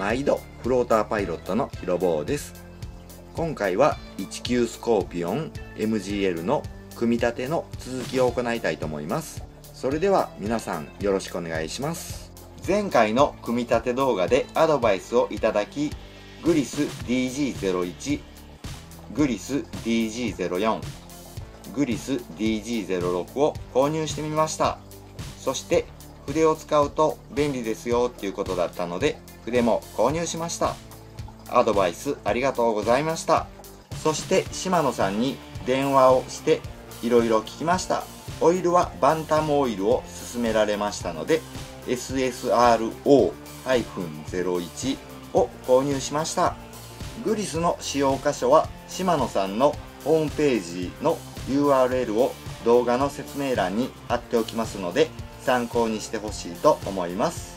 毎度フローターパイロットのヒロボーです。今回は19スコーピオン MGL の組み立ての続きを行いたいと思います。それでは皆さんよろしくお願いします。前回の組み立て動画でアドバイスをいただきグリス DG01 グリス DG04 グリス DG06 を購入してみました。そして筆を使うと便利ですよっていうことだったので筆も購入しました。アドバイスありがとうございました。そして島野さんに電話をしていろいろ聞きました。オイルはバンタムオイルを勧められましたので SSRO-01 を購入しました。グリスの使用箇所は島野さんのホームページの URL を動画の説明欄に貼っておきますので参考にしてほしいと思います。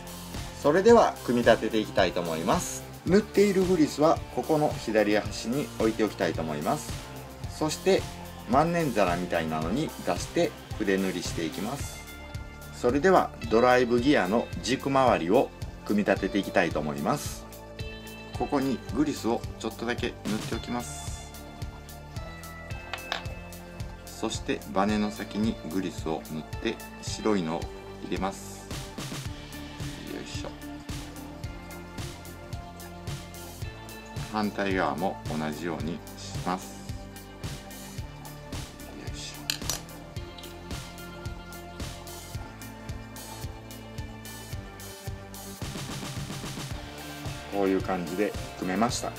それでは組み立てていきたいと思います。塗っているグリスはここの左端に置いておきたいと思います。そして万年皿みたいなのに出して筆塗りしていきます。それではドライブギアの軸周りを組み立てていきたいと思います。ここにグリスをちょっとだけ塗っておきます。そしてバネの先にグリスを塗って白いのを入れます。しょ。反対側も同じようにします。よいしょ。こういう感じで組めました。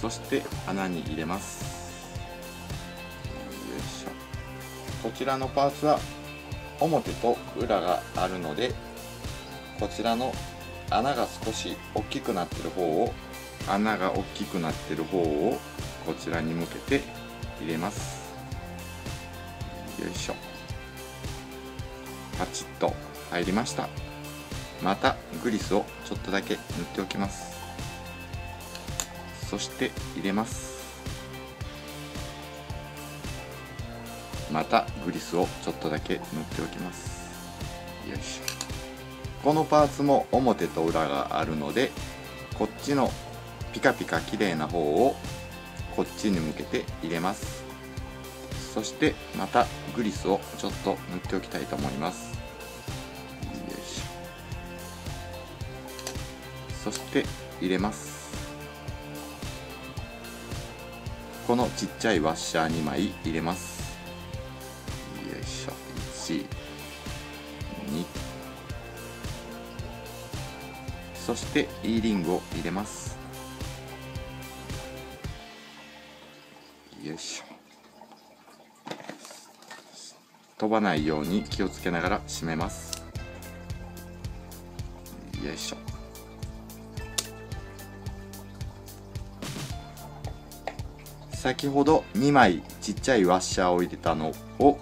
そして穴に入れます。よいしょ。こちらのパーツは表と裏があるのでこちらの穴が少し大きくなってる方を穴が大きくなってる方をこちらに向けて入れます。よいしょ。パチッと入りました。またグリスをちょっとだけ塗っておきます。そして入れます。またグリスをちょっとだけ塗っておきます。よいしょ。このパーツも表と裏があるのでこっちのピカピカ綺麗な方をこっちに向けて入れます。そしてまたグリスをちょっと塗っておきたいと思います。よいしょ。そして入れます。このちっちゃいワッシャー2枚入れます。そして E リングを入れます。よいしょ。飛ばないように気をつけながら締めます。よいしょ。先ほど2枚ちっちゃいワッシャーを入れたのを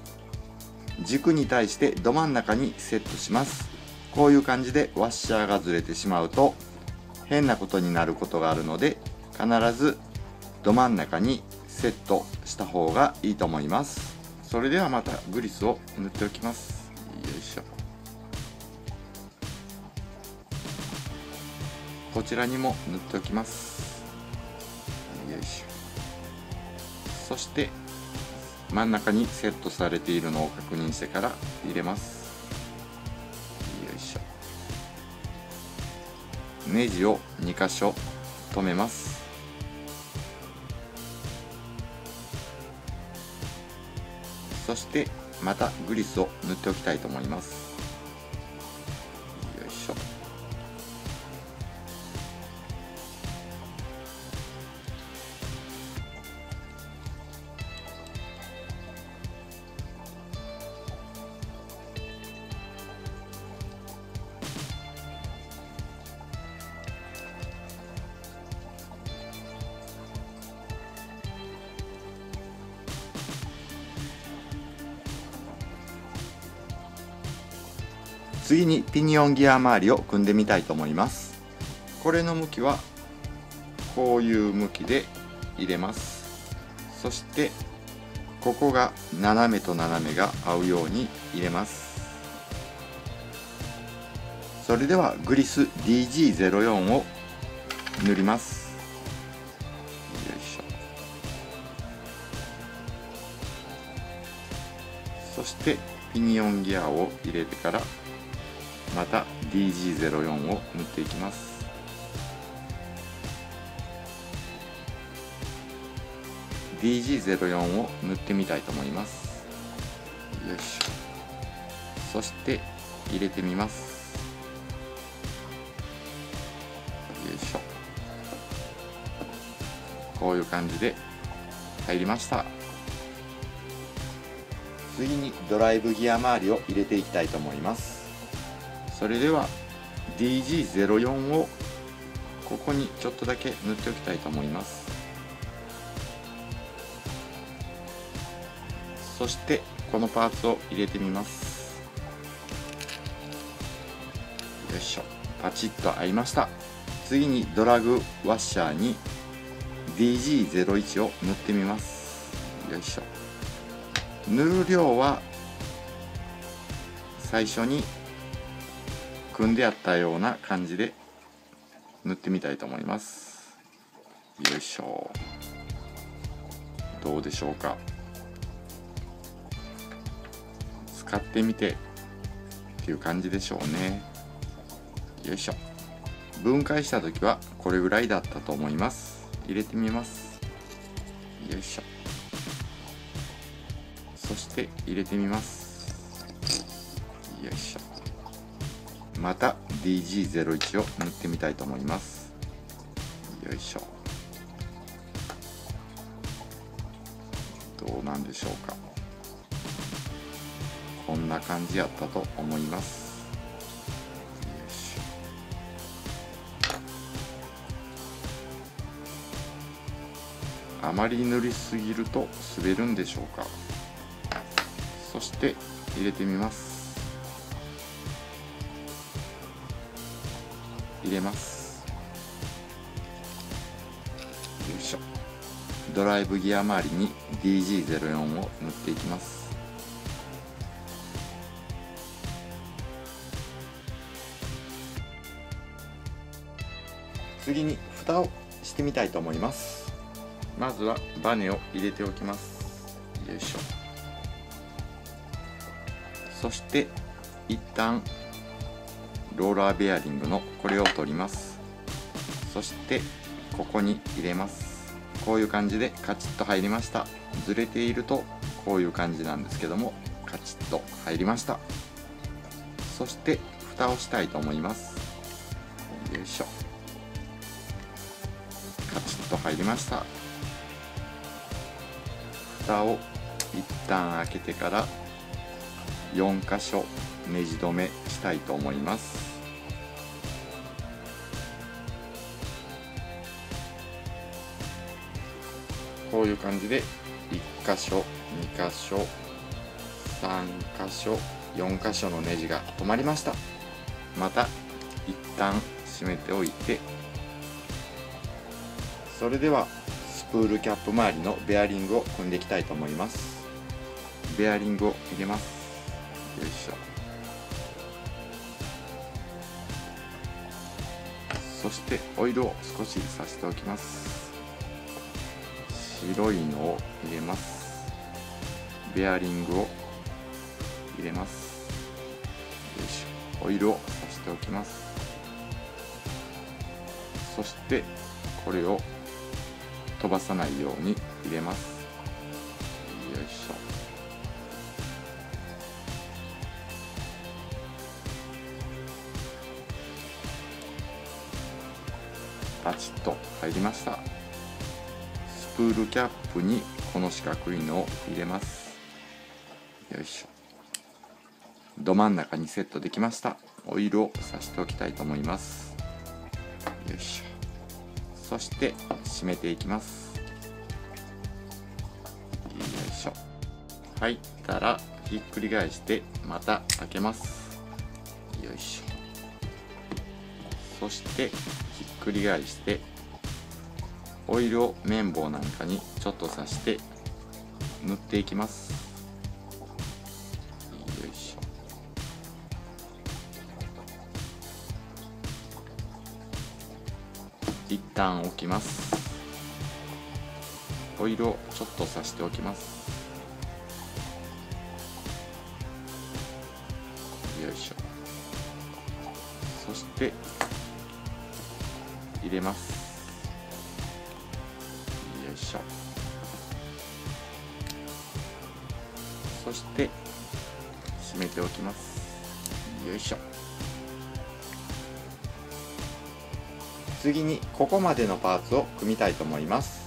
軸に対してど真ん中にセットします。こういう感じでワッシャーがずれてしまうと変なことになることがあるので必ずど真ん中にセットした方がいいと思います。それではまたグリスを塗っておきます。よいしょ。こちらにも塗っておきます。よいしょ。そして真ん中にセットされているのを確認してから入れます。ネジを2箇所留めます。そしてまたグリスを塗っておきたいと思います。次にピニオンギア周りを組んでみたいと思います。これの向きはこういう向きで入れます。そしてここが斜めと斜めが合うように入れます。それではグリス DG04 を塗ります。よいしょ。そしてピニオンギアを入れてからまた DG04 を塗っていきます。DG04 を塗ってみたいと思います。よいしょ。そして入れてみます。よいしょ。こういう感じで入りました。次にドライブギア周りを入れていきたいと思います。それでは DG04 をここにちょっとだけ塗っておきたいと思います。そしてこのパーツを入れてみます。よいしょ。パチッと合いました。次にドラグワッシャーに DG01 を塗ってみます。よいしょ。塗る量は最初に組んであったような感じで塗ってみたいと思います。よいしょ。どうでしょうか。使ってみてっていう感じでしょうね。よいしょ。分解した時はこれぐらいだったと思います。入れてみます。よいしょ。そして入れてみます。よいしょ。また DG01 を塗ってみたいと思います。よいしょ。どうなんでしょうか。こんな感じやったと思います。あまり塗りすぎると滑るんでしょうか。そして入れてみます。入れます。よいしょ。ドライブギア周りに DG04 を塗っていきます。次に蓋をしてみたいと思います。まずはバネを入れておきます。よいしょ。そして一旦ローラーベアリングのこれを取ります。そしてここに入れます。こういう感じでカチッと入りました。ずれているとこういう感じなんですけどもカチッと入りました。そして蓋をしたいと思います。よいしょ。カチッと入りました。蓋を一旦開けてから4箇所ネジ止めしたいと思います。こういう感じで1箇所2箇所3箇所4箇所のネジが止まりました。また一旦閉めておいて。それではスプールキャップ周りのベアリングを組んでいきたいと思います。ベアリングを入れます。よいしょ。そしてオイルを少しさしておきます。白いのを入れます。ベアリングを入れます。よいしょ。オイルをさしておきます。そしてこれを飛ばさないように入れます。よいしょ。プールキャップにこの四角いのを入れます。よいしょ。ど真ん中にセットできました。オイルをさしておきたいと思います。よいしょ。そして締めていきます。よいしょ。入ったらひっくり返してまた開けます。よいしょ。そしてひっくり返してオイルを綿棒なんかにちょっと刺して塗っていきます。よいしょ。一旦置きます。オイルをちょっとさしておきます。よいしょ。そして入れます。しょそして締めておきます。よいしょ。次にここまでのパーツを組みたいと思います。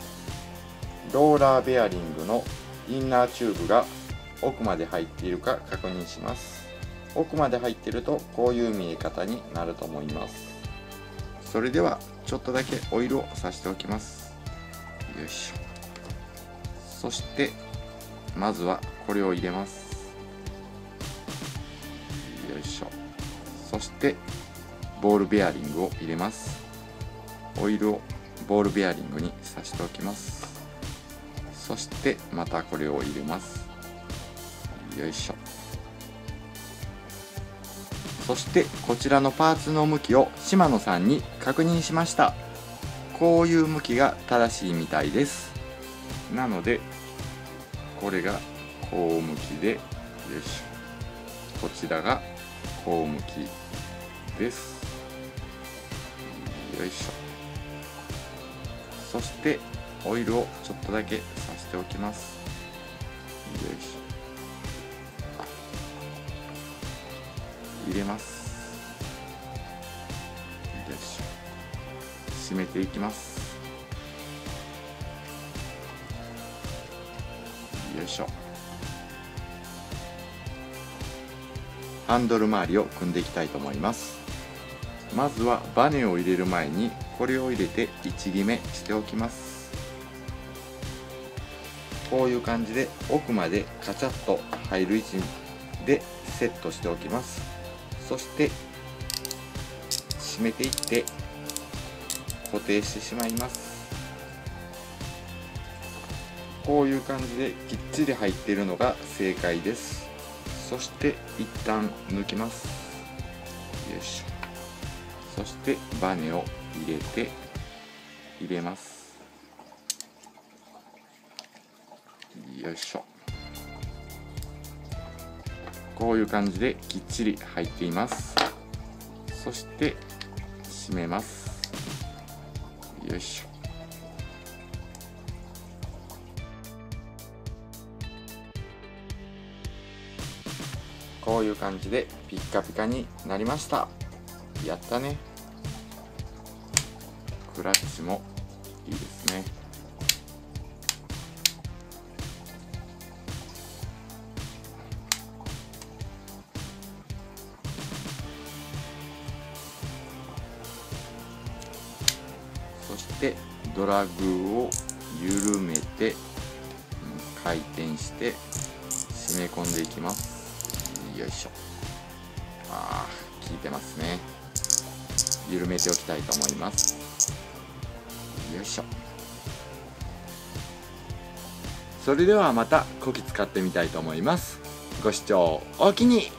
ローラーベアリングのインナーチューブが奥まで入っているか確認します。奥まで入っているとこういう見え方になると思います。それではちょっとだけオイルをさしておきます。よいしょ。そしてまずはこれを入れます。よいしょ。そしてボールベアリングを入れます。オイルをボールベアリングにさしておきます。そしてまたこれを入れます。よいしょ。そしてこちらのパーツの向きを島野さんに確認しました。こういう向きが正しいみたいです。なのでこれがこう向きでよいし。ょこちらがこう向きです。よいしょ。そしてオイルをちょっとだけさしておきます。よいしょ。入れます。よいしょ。締めていきます。よいしょ。ハンドル周りを組んでいきたいと思います。まずはバネを入れる前にこれを入れて位置決めしておきます。こういう感じで奥までカチャッと入る位置でセットしておきます。そして締めていって固定してしまいます。こういう感じできっちり入っているのが正解です。そして一旦抜きます。よいしょ。そしてバネを入れて入れます。よいしょ。こういう感じできっちり入っています。そして締めます。よいしょ。こういう感じでピッカピカになりました。やったね。クラッチもいいですね。そしてドラグを緩めて回転して締め込んでいきます。よいしょ。ああ効いてますね。緩めておきたいと思います。よいしょ。それではまたこき使ってみたいと思います。ご視聴おおきに。